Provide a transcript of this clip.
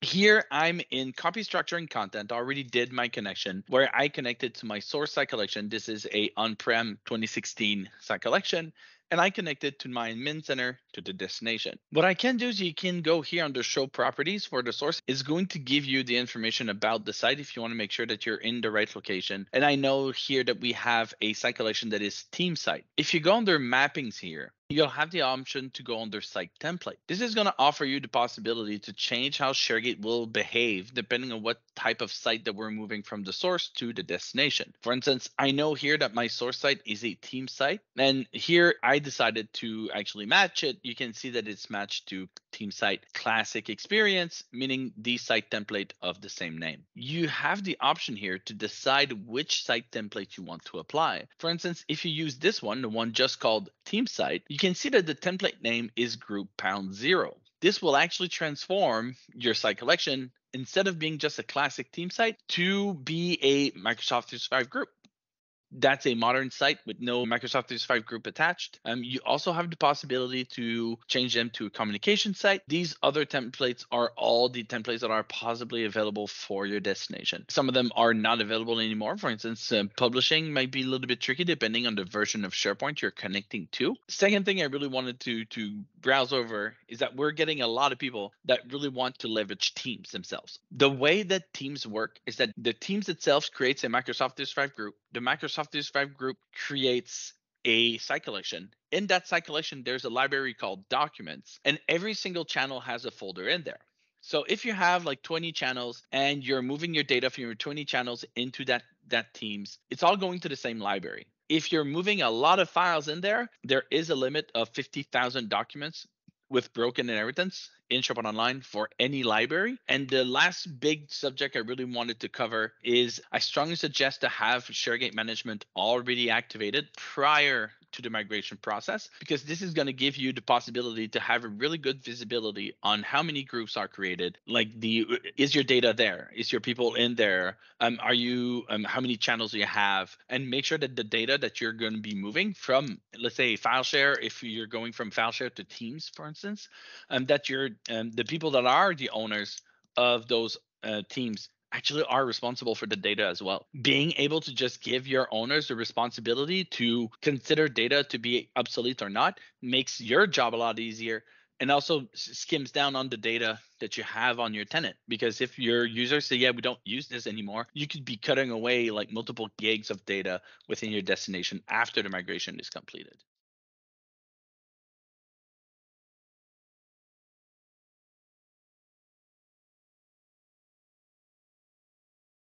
Here I'm in copy structure and content. I already did my connection where I connected to my source site collection. This is a on-prem 2016 site collection and I connected to my admin center to the destination. What I can do is you can go here under show properties for the source. It's going to give you the information about the site if you want to make sure that you're in the right location. And I know here that we have a site collection that is team site. If you go under mappings here, you'll have the option to go under site template. This is going to offer you the possibility to change how ShareGate will behave depending on what type of site that we're moving from the source to the destination. For instance, I know here that my source site is a team site, and here I decided to actually match it. You can see that it's matched to team site classic experience, meaning the site template of the same name. You have the option here to decide which site template you want to apply. For instance, if you use this one, the one just called team site, you can see that the template name is group pound zero. This will actually transform your site collection instead of being just a classic team site to be a Microsoft 365 group that's a modern site with no Microsoft 365 group attached. Um, you also have the possibility to change them to a communication site. These other templates are all the templates that are possibly available for your destination. Some of them are not available anymore. For instance, uh, publishing might be a little bit tricky depending on the version of SharePoint you're connecting to. Second thing I really wanted to to browse over is that we're getting a lot of people that really want to leverage Teams themselves. The way that Teams work is that the Teams itself creates a Microsoft 365 group. The Microsoft Microsoft 365 group creates a site collection. In that site collection, there's a library called documents, and every single channel has a folder in there. So if you have like 20 channels and you're moving your data from your 20 channels into that that Teams, it's all going to the same library. If you're moving a lot of files in there, there is a limit of 50,000 documents with broken inheritance in SharePoint Online for any library. And the last big subject I really wanted to cover is I strongly suggest to have ShareGate management already activated prior to the migration process because this is going to give you the possibility to have a really good visibility on how many groups are created. Like the is your data there? Is your people in there? Um, are you um, how many channels do you have? And make sure that the data that you're going to be moving from let's say file share if you're going from file share to teams for instance um, that you're um, the people that are the owners of those uh, teams actually are responsible for the data as well. Being able to just give your owners the responsibility to consider data to be obsolete or not makes your job a lot easier and also skims down on the data that you have on your tenant because if your users say yeah we don't use this anymore you could be cutting away like multiple gigs of data within your destination after the migration is completed